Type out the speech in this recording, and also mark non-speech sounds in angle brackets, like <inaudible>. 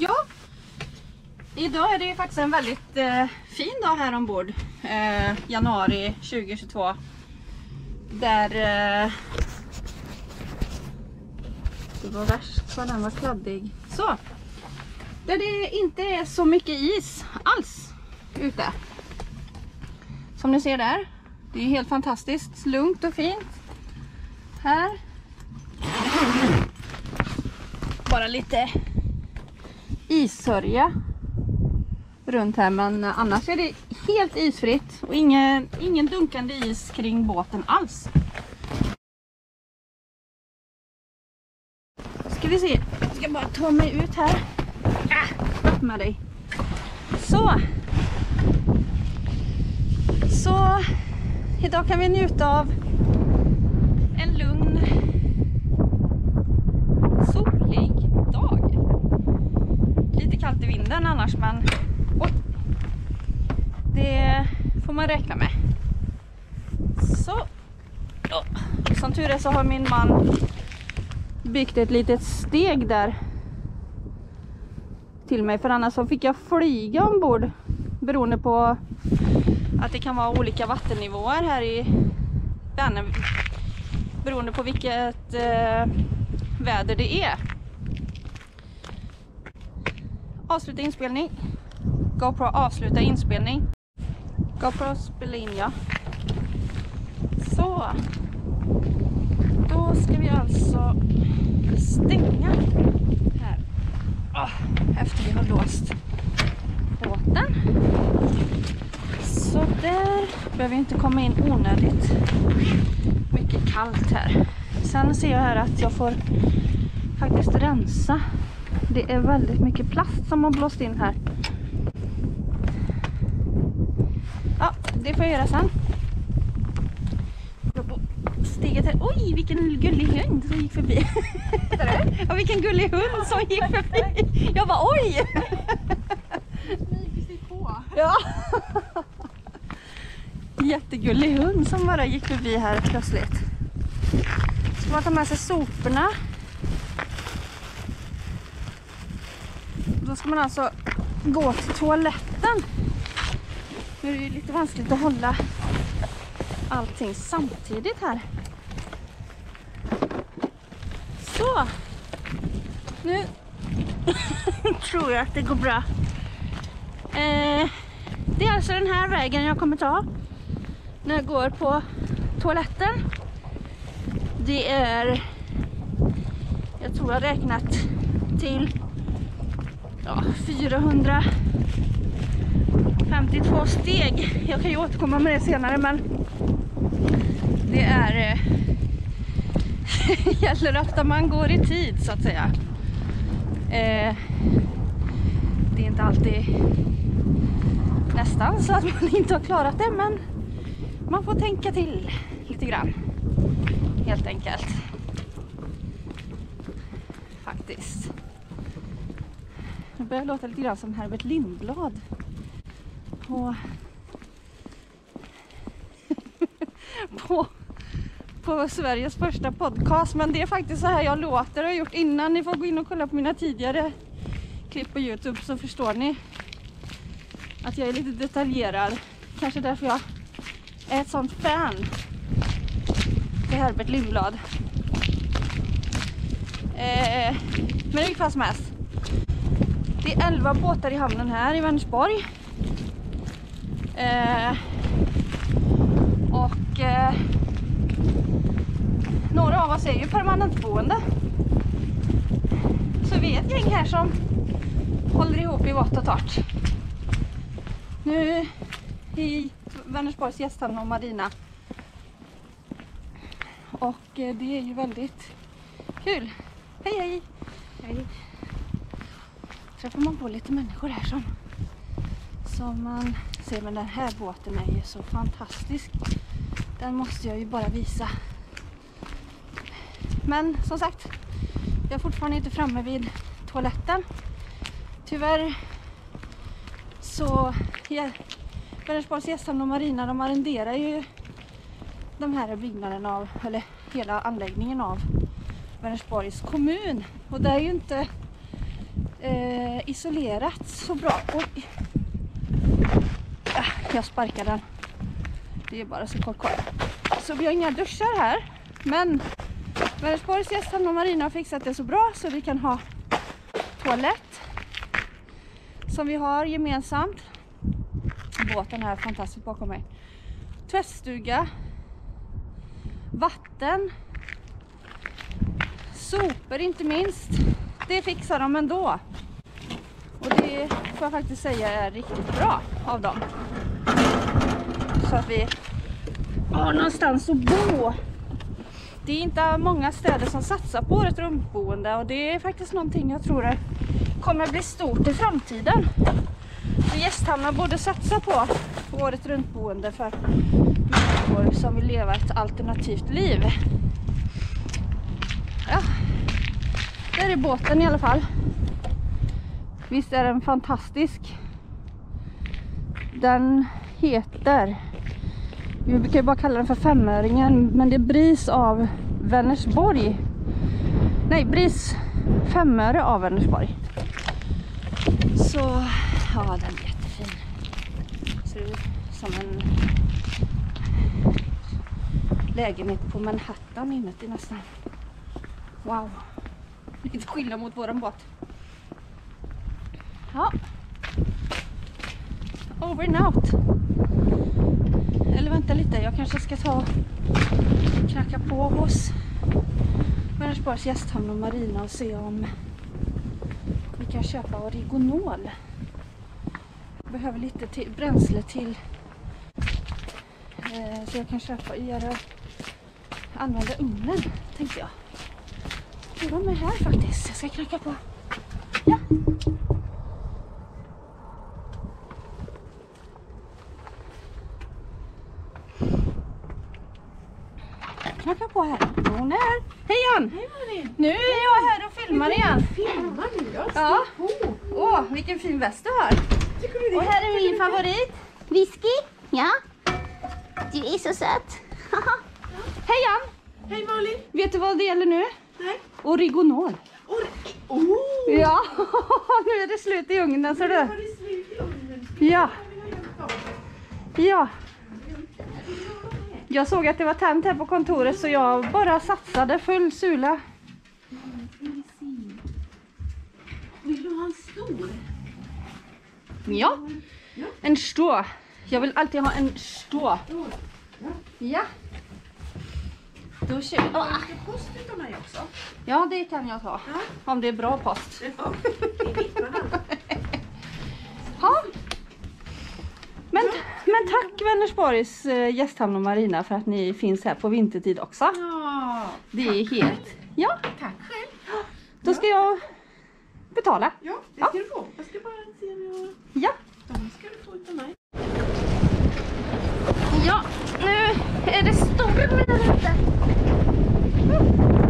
Ja, idag är det faktiskt en väldigt eh, fin dag här ombord. Eh, januari 2022. Där eh, det var värst vad den var kladdig. Så. Där det inte är så mycket is alls ute. Som ni ser där. Det är helt fantastiskt lugnt och fint. Här. Bara lite issörja runt här men annars är det helt isfritt och ingen, ingen dunkande is kring båten alls. Ska vi se, jag ska bara ta mig ut här. Ah, upp med dig. Så. Så idag kan vi njuta av en lugn solig dag. Lite kallt i vinden annars men oj, det får man räkna med. Så. Som tur är så har min man byggt ett litet steg där till mig för annars så fick jag flyga ombord beroende på att det kan vara olika vattennivåer här i Vänern beroende på vilket eh, väder det är. Avsluta inspelning. GoPro avsluta inspelning. GoPro spela in ja. Så. Då ska vi alltså stänga här. Ah, efter vi har låst båten. Så där behöver inte komma in onödigt mycket kallt här. Sen ser jag här att jag får faktiskt rensa. Det är väldigt mycket plast som har blåst in här. Ja, det får jag göra sen. Steget här. Oj, vilken gullig hund som gick förbi. ja, vilken gullig hund som gick förbi. Jag bara oj! Smyger sig på. Ja. Jättegullig hund som bara gick förbi här plötsligt. Ska man ta med sig soporna. Då ska man alltså gå till toaletten. Nu är det ju lite vanskligt att hålla allting samtidigt här. Så. Nu <laughs> tror jag att det går bra. Eh, det är alltså den här vägen jag kommer ta när jag går på toaletten. Det är, jag tror jag räknat till ja, 452 steg. Jag kan ju återkomma med det senare men det är eh, <laughs> gäller att man går i tid så att säga. Eh, det är inte alltid nästan så att man <laughs> inte har klarat det men man får tänka till lite grann. Helt enkelt. Faktiskt. Det börjar låta lite grann som Herbert Lindblad. På, <laughs> på, på Sveriges första podcast. Men det är faktiskt så här jag låter och har gjort innan. Ni får gå in och kolla på mina tidigare klipp på Youtube så förstår ni att jag är lite detaljerad. Kanske därför jag är ett sånt fan till Herbert Lindblad. Eh, men vilket fall som helst. Det är 11 båtar i hamnen här i Vänersborg. Eh, och eh, några av oss är ju permanentboende. Så vi är ett gäng här som håller ihop i vått och torrt. Nu i Vänersborgs gästhamn och Marina. Och eh, det är ju väldigt kul. Hej hej! hej. Träffar man på lite människor här som, som man ser. Men den här båten är ju så fantastisk. Den måste jag ju bara visa. Men som sagt, jag är fortfarande inte framme vid toaletten. Tyvärr så ja, Vänersborgs gästhamn och Marina de arrenderar ju de här byggnaden av, eller hela anläggningen av Vänersborgs kommun. Och det är ju inte eh, isolerat så bra. Oj. Ah, jag sparkar den. Det är bara så kort kvar. Så vi har inga duschar här. Men Vänersborgs gästhamn och marina har fixat det så bra så vi kan ha toalett som vi har gemensamt. Båten här är fantastiskt bakom mig. Tvättstuga. Vatten. Sopor inte minst. Det fixar de ändå. Och det får jag faktiskt säga är riktigt bra av dem. Så att vi har någonstans att bo. Det är inte många städer som satsar på året runtboende och det är faktiskt någonting jag tror är kommer bli stort i framtiden. Så gästhamnar borde satsa på året runtboende för människor som vill leva ett alternativt liv. Ja, där är båten i alla fall. Visst är den fantastisk. Den heter, vi brukar ju bara kalla den för femöringen, men det är BRIS av Vänersborg. Nej, BRIS femöre av Vänersborg. Så ja, den är jättefin. Ser ut som en lägenhet på Manhattan inuti nästan. Wow. Lite skillnad mot våran båt. Ja. Over and out. Eller vänta lite, jag kanske ska ta och knacka på hos Vänersborgs gästhamn och marina och se om vi kan köpa origonol. Jag behöver lite till, bränsle till eh, så jag kan köpa göra använda ugnen tänkte jag. Jo, de är här faktiskt. Jag ska knacka på. Knacka på här. Hon är här. Hej Ann! Hej Malin! Nu är jag här och filmar igen. Filmar? Jag Ja. på. Åh, vilken fin väst du har. Tycker du det Och här är min favorit. Whisky. Ja. Du är så söt. <laughs> Hej Ann! Hej Malin! Vet du vad det gäller nu? Nej. Origonol. Och, oh! Ja, <laughs> nu är det slut i ugnen ser Nu du. har det slut i ugnen. Ja, ja. dig. Jag vill ha med. Jag såg att det var tänt här på kontoret så jag bara satsade full sula. Vill du ha en stor? Ja, en stå. Jag vill alltid ha en stå. Stor. Ja. Då kör vi. Lite post utav mig också? Ja, det kan jag ta. Om det är bra post. <laughs> Vänersborgs eh, gästhamn och marina för att ni finns här på vintertid också. Ja. Det är helt... Ja, Tack själv. då ska jag betala. Ja, det Ja. ska du få. Jag ska bara se om jag. Ja. De ska du få utav mig. Ja, nu är det storm där ute. Regnet